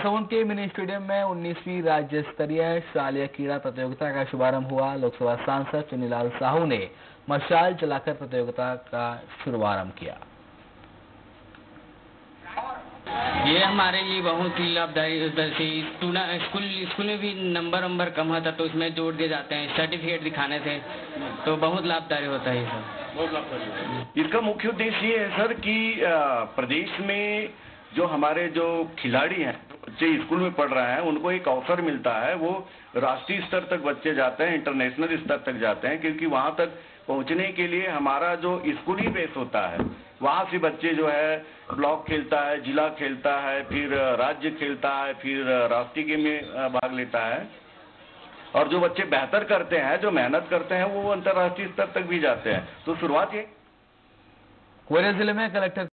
सउन के mini stadium में 19वीं राज्य स्तरीय शालेय क्रीड़ा प्रतियोगिता का शुभारंभ हुआ। लोकसभा सांसद चुनीलाल साहू ने मशाल जलाकर प्रतियोगिता का शुभारंभ किया। ये हमारे लिए बहुत ही लाभदायी स्कूल स्कूल में भी नंबर वंबर कम होता तो उसमें जोड़ दिए जाते हैं सर्टिफिकेट दिखाने से। तो बहुत लाभदायी होता है सर इसका मुख्य उद्देश्य ये है सर कि प्रदेश में जो हमारे जो खिलाड़ी हैं बच्चे स्कूल में पढ़ रहे हैं, उनको एक अवसर मिलता है, वो राष्ट्रीय स्तर तक बच्चे जाते हैं इंटरनेशनल स्तर तक जाते हैं, क्योंकि वहाँ तक पहुँचने के लिए हमारा जो स्कूली बेस होता है, वहाँ से बच्चे जो है ब्लॉक खेलता है, जिला खेलता है, फिर राज्य खेलता है, फिर राष्ट्रीय गेम में भाग लेता है। और जो बच्चे बेहतर करते हैं, जो मेहनत करते हैं, वो अंतर्राष्ट्रीय स्तर तक भी जाते हैं। तो शुरुआत ये। कोरिया ज़िले में कलेक्टर